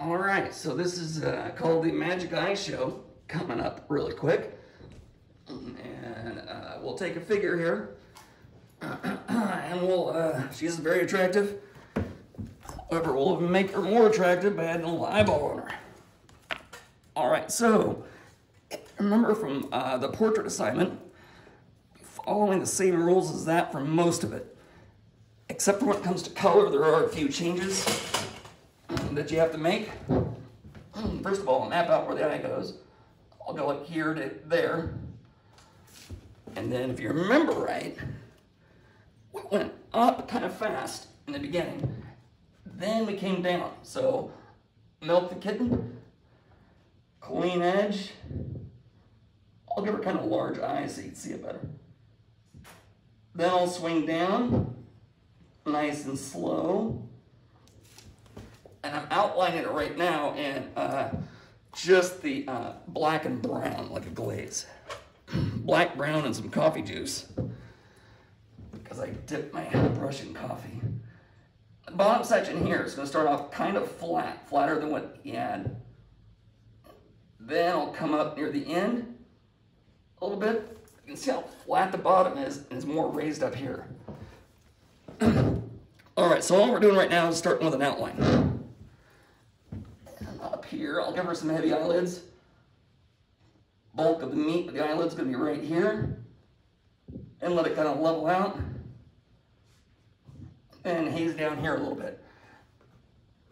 All right, so this is uh, called the Magic Eye Show, coming up really quick. And uh, we'll take a figure here, and we'll, uh, she's very attractive. However, we'll make her more attractive by adding a little eyeball on her. All right, so remember from uh, the portrait assignment, following the same rules as that for most of it. Except for when it comes to color, there are a few changes that you have to make. First of all, map out where the eye goes. I'll go like here to there. And then if you remember right, we went up kind of fast in the beginning. Then we came down. So milk the kitten, clean edge. I'll give her kind of large eyes so you can see it better. Then I'll swing down, nice and slow. And I'm outlining it right now in uh, just the uh, black and brown, like a glaze. black, brown, and some coffee juice. Because I dipped my brush in coffee. The bottom section here is going to start off kind of flat, flatter than what you had. Then I'll come up near the end a little bit. You can see how flat the bottom is, and it's more raised up here. all right, so all we're doing right now is starting with an outline. Here, I'll give her some heavy eyelids. Bulk of the meat of the eyelid's gonna be right here. And let it kind of level out. And haze down here a little bit.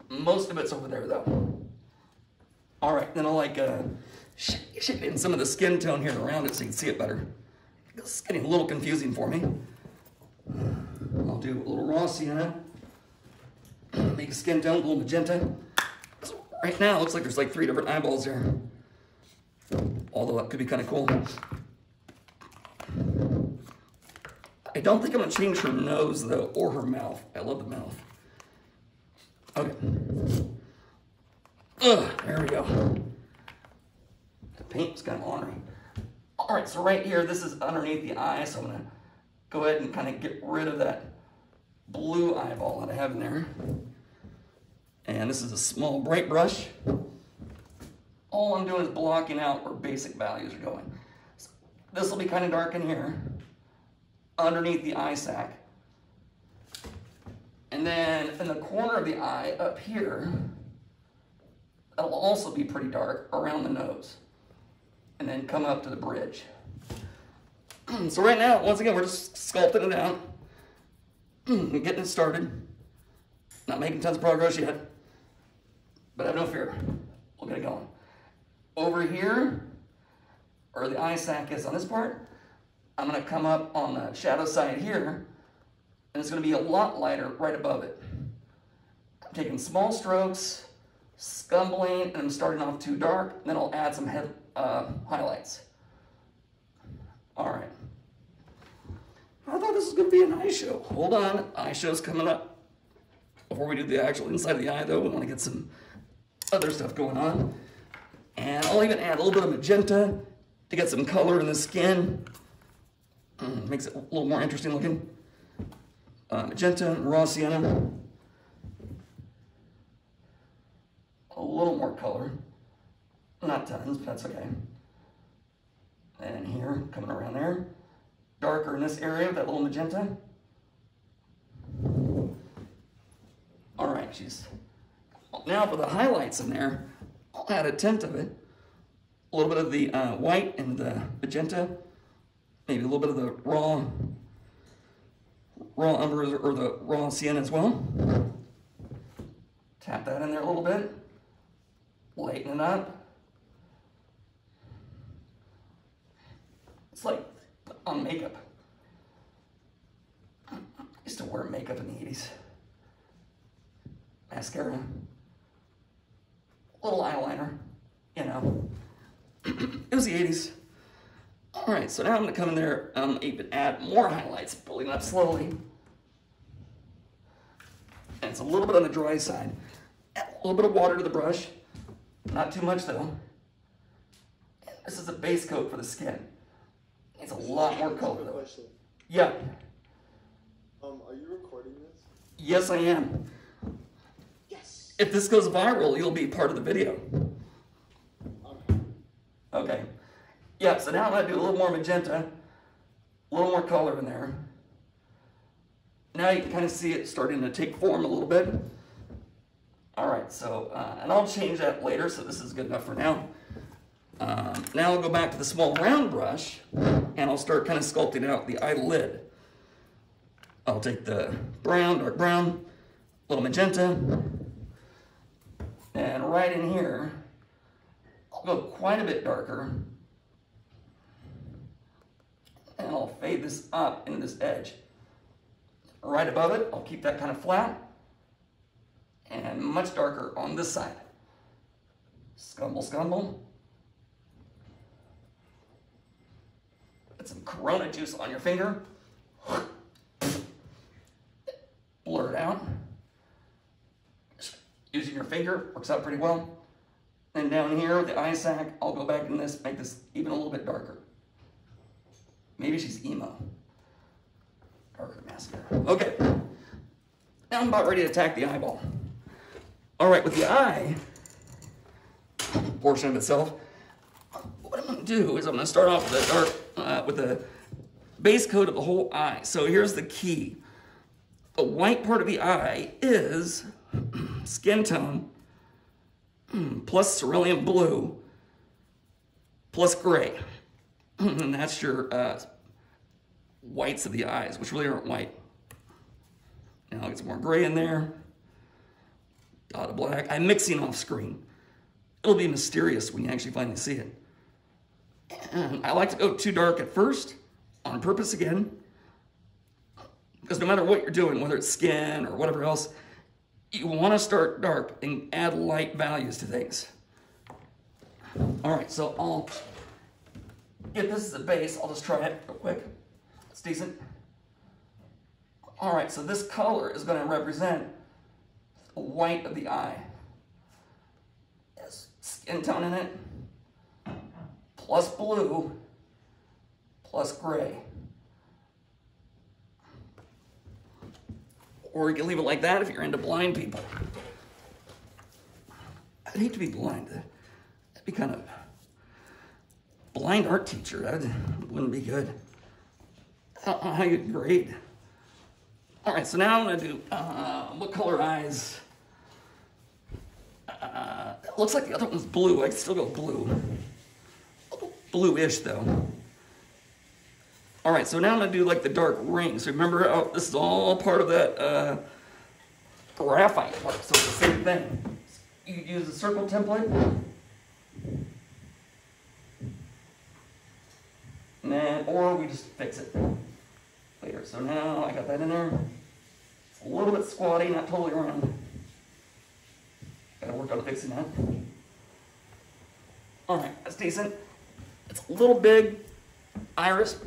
Most of it's over there though. All right, then I'll like uh, shape in some of the skin tone here around it so you can see it better. It's getting a little confusing for me. I'll do a little raw sienna. Make a skin tone, a little magenta. Right now, it looks like there's like three different eyeballs there. Although that could be kind of cool. I don't think I'm gonna change her nose though, or her mouth. I love the mouth. Okay. Ugh, there we go. The paint's kind of ornery. All right, so right here, this is underneath the eye, so I'm gonna go ahead and kind of get rid of that blue eyeball that I have in there. And this is a small bright brush. All I'm doing is blocking out where basic values are going. So this will be kind of dark in here, underneath the eye sac. And then in the corner of the eye up here, that'll also be pretty dark around the nose. And then come up to the bridge. so right now, once again, we're just sculpting it out. getting it started. Not making tons of progress yet. But have no fear. We'll get it going. Over here, where the eye sac is on this part, I'm gonna come up on the shadow side here, and it's gonna be a lot lighter right above it. I'm taking small strokes, scumbling, and I'm starting off too dark, then I'll add some head, uh, highlights. All right. I thought this was gonna be an eye show. Hold on, eye show's coming up. Before we do the actual inside of the eye though, we wanna get some other stuff going on. And I'll even add a little bit of magenta to get some color in the skin. Mm, makes it a little more interesting looking. Uh, magenta, raw sienna. A little more color. Not tons, but that's okay. And here, coming around there. Darker in this area, with that little magenta. All right, she's now for the highlights in there, I'll add a tint of it. A little bit of the uh, white and the magenta. Maybe a little bit of the raw, raw umber or the raw sienna as well. Tap that in there a little bit. Lighten it up. It's like on makeup. I used to wear makeup in the 80s. Mascara little eyeliner, you know. it was the 80s. All right, so now I'm gonna come in there, um, even add more highlights, building up slowly. And it's a little bit on the dry side. Add a little bit of water to the brush, not too much though. This is a base coat for the skin. It's a lot more color though. Question. Yeah, Um, are you recording this? yes I am. If this goes viral, you'll be part of the video. Okay. Yeah, so now gonna do a little more magenta, a little more color in there. Now you can kind of see it starting to take form a little bit. All right, so, uh, and I'll change that later, so this is good enough for now. Um, now I'll go back to the small round brush, and I'll start kind of sculpting out the eyelid. I'll take the brown, dark brown, a little magenta, and right in here, I'll go quite a bit darker, and I'll fade this up into this edge. Right above it, I'll keep that kind of flat, and much darker on this side. Scumble, scumble. Put some Corona juice on your finger. Blur it out. Using your finger works out pretty well. Then down here, the eye sac, I'll go back in this, make this even a little bit darker. Maybe she's emo. Darker mascara. Okay. Now I'm about ready to attack the eyeball. All right, with the eye portion of itself, what I'm gonna do is I'm gonna start off with a dark, uh, with a base coat of the whole eye. So here's the key. The white part of the eye is skin tone plus cerulean blue plus gray. and that's your uh, whites of the eyes, which really aren't white. Now some more gray in there. Dot of black. I'm mixing off screen. It'll be mysterious when you actually finally see it. And I like to go too dark at first, on purpose again. Because no matter what you're doing, whether it's skin or whatever else, you want to start dark and add light values to things. All right, so I'll get this as a base. I'll just try it real quick. It's decent. All right, so this color is going to represent the white of the eye. There's skin tone in it, plus blue, plus gray. Or you can leave it like that if you're into blind people. I'd hate to be blind. That'd be kind of blind art teacher. That wouldn't be good. I how you grade. All right, so now I'm gonna do uh, what color eyes? Uh, looks like the other one's blue. I still go blue. Bluish though. All right, so now I'm gonna do like the dark ring. So remember, oh, this is all part of that uh, graphite part. So it's the same thing. You use the circle template. And then, or we just fix it later. So now I got that in there. It's a little bit squatty, not totally round. Gotta work on fixing that. All right, that's decent. It's a little big, iris,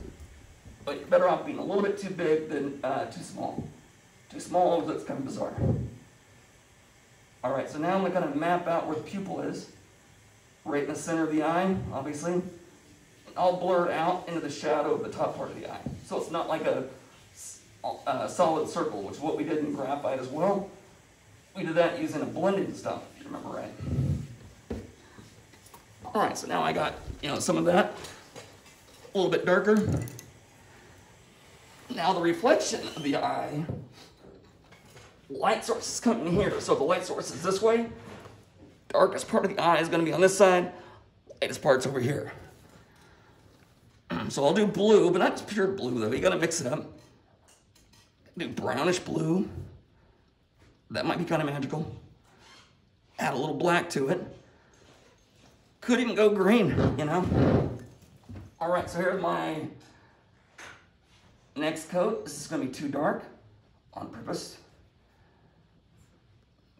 but you're better off being a little bit too big than uh, too small. Too small, that's kind of bizarre. All right, so now I'm gonna map out where the pupil is, right in the center of the eye, obviously. I'll blur it out into the shadow of the top part of the eye. So it's not like a, a solid circle, which is what we did in graphite as well. We did that using a blending stump, if you remember right. All right, so now I got, you know, some of that, a little bit darker. Now the reflection of the eye, light source is coming here. So the light source is this way, darkest part of the eye is gonna be on this side, lightest part's over here. So I'll do blue, but not just pure blue though. You gotta mix it up. Do brownish blue. That might be kind of magical. Add a little black to it. Could even go green, you know? All right, so here's my next coat. This is gonna be too dark on purpose.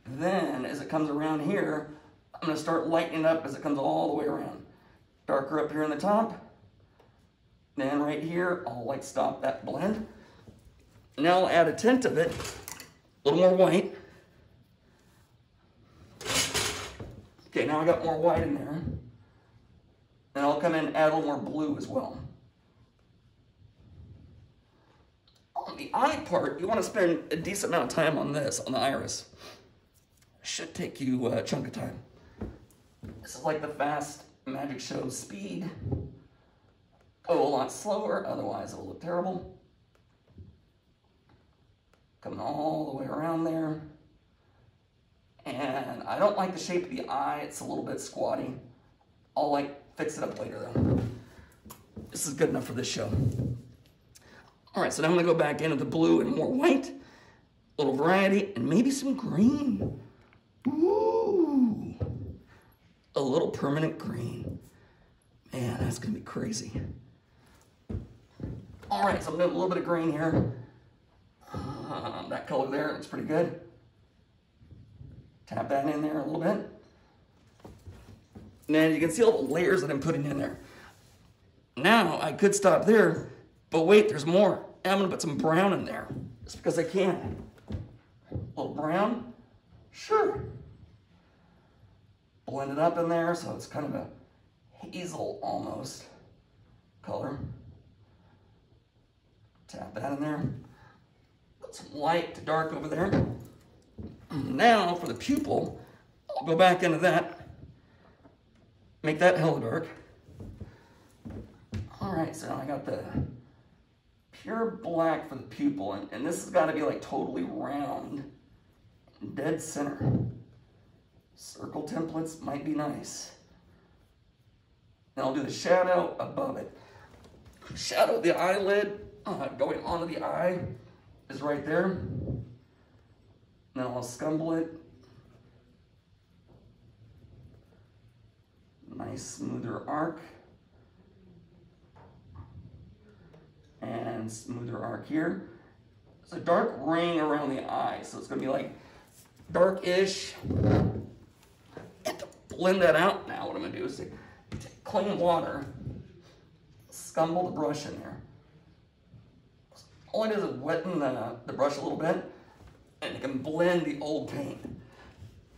Then, as it comes around here, I'm gonna start lightening up as it comes all the way around. Darker up here in the top, then right here, I'll like stop that blend. Now I'll add a tint of it, a little more white. Okay, now I got more white in there. And I'll come in and add a little more blue as well. On the eye part, you want to spend a decent amount of time on this, on the iris. should take you a chunk of time. This is like the fast magic show speed. Go a lot slower, otherwise it'll look terrible. Coming all the way around there. And I don't like the shape of the eye, it's a little bit squatty. I'll like fix it up later though. This is good enough for this show. All right, so now I'm gonna go back into the blue and more white, a little variety, and maybe some green. Ooh, a little permanent green. Man, that's gonna be crazy. All right, so I'm doing a little bit of green here. Um, that color there looks pretty good. Tap that in there a little bit. Now you can see all the layers that I'm putting in there. Now I could stop there, but wait, there's more. I'm gonna put some brown in there, just because I can. A little brown, sure. Blend it up in there so it's kind of a hazel almost color. Tap that in there. Put some light to dark over there. Now for the pupil, I'll go back into that. Make that hella dark. All right, so I got the pure black for the pupil, and, and this has got to be like totally round, dead center. Circle templates might be nice. Then I'll do the shadow above it. Shadow of the eyelid uh, going onto the eye is right there. Then I'll scumble it. Nice smoother arc. And smoother arc here. It's a dark ring around the eye, so it's gonna be like dark-ish. And blend that out now, what I'm gonna do is take, clean water, scumble the brush in there. All I do is wetten the, the brush a little bit, and it can blend the old paint.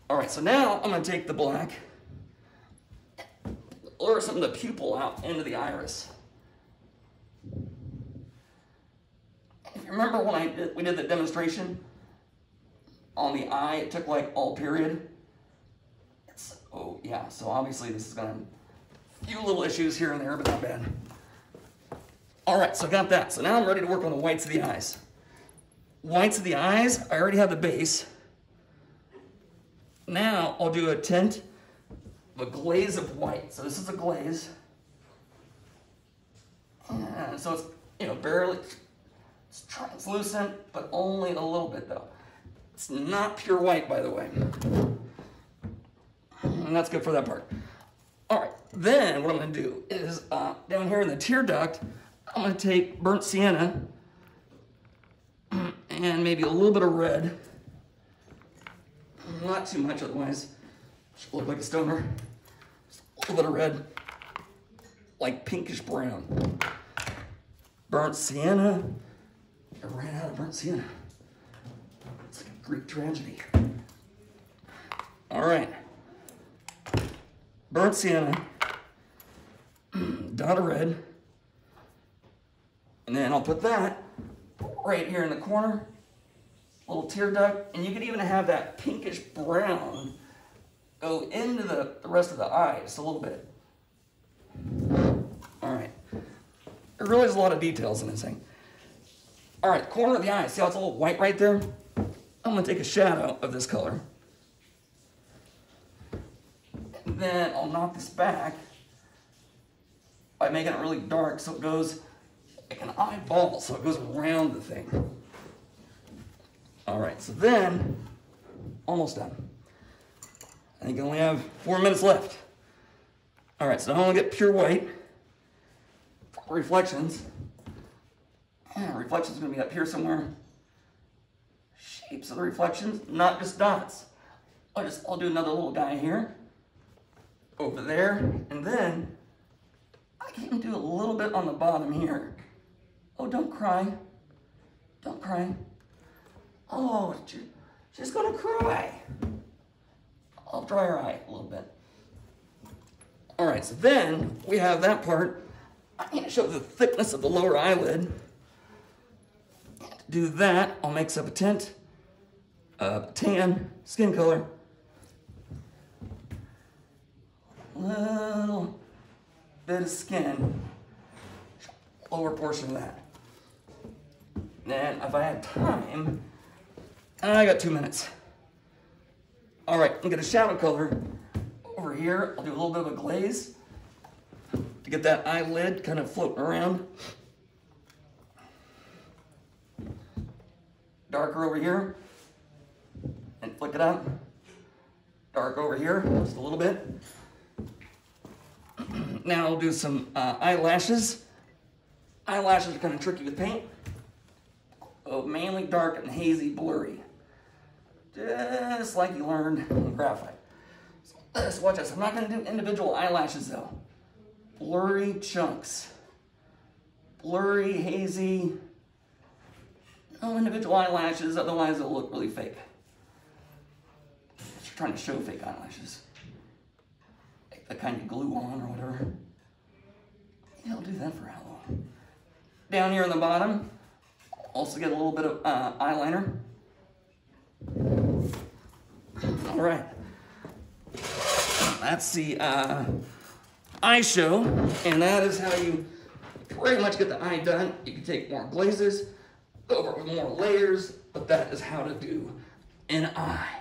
All right, so now I'm gonna take the black, or some of the pupil out into the iris. If you remember when I did, we did the demonstration on the eye, it took like all period. It's, oh yeah, so obviously this is gonna, few little issues here and there, but not bad. All right, so I got that. So now I'm ready to work on the whites of the eyes. Whites of the eyes, I already have the base. Now I'll do a tint of a glaze of white. So this is a glaze. And so it's, you know, barely, it's translucent, but only a little bit though. It's not pure white, by the way. And that's good for that part. All right, then what I'm gonna do is uh, down here in the tear duct, I'm gonna take burnt sienna and maybe a little bit of red. Not too much, otherwise, should look like a stoner. Just a little bit of red, like pinkish brown. Burnt sienna. Sienna. It's like a Greek tragedy. All right. Burnt sienna. Dot of red. And then I'll put that right here in the corner, little tear duct, and you could even have that pinkish brown go into the, the rest of the eye just a little bit. All right. There really is a lot of details in this thing. All right, corner of the eye, see how it's a little white right there? I'm gonna take a shadow of this color. Then I'll knock this back by making it really dark so it goes like an eyeball, so it goes around the thing. All right, so then, almost done. I think I only have four minutes left. All right, so now I'm gonna get pure white. Reflections. Yeah, reflections gonna be up here somewhere. Shapes of the reflections, not just dots. I'll just, I'll do another little guy here. Over there, and then I can do a little bit on the bottom here. Oh, don't cry. Don't cry. Oh, she's gonna cry. I'll dry her eye a little bit. All right, so then we have that part. I'm gonna show the thickness of the lower eyelid do that, I'll mix up a tint, a tan, skin color, little bit of skin, lower portion of that. Then if I had time, I got two minutes. All right, I'm gonna shadow color over here. I'll do a little bit of a glaze to get that eyelid kind of floating around. Darker over here, and flick it out. Dark over here, just a little bit. now I'll do some uh, eyelashes. Eyelashes are kind of tricky with paint. Oh, mainly dark and hazy, blurry. Just like you learned in graphite. So let's watch this. I'm not going to do individual eyelashes though. Blurry chunks. Blurry, hazy. No individual eyelashes, otherwise it'll look really fake. Just trying to show fake eyelashes. Like the kind you glue on or whatever. Yeah, I'll do that for how long? Down here on the bottom, also get a little bit of uh, eyeliner. All right. That's the uh, eye show, and that is how you pretty much get the eye done. You can take more glazes, over with more layers, but that is how to do an eye.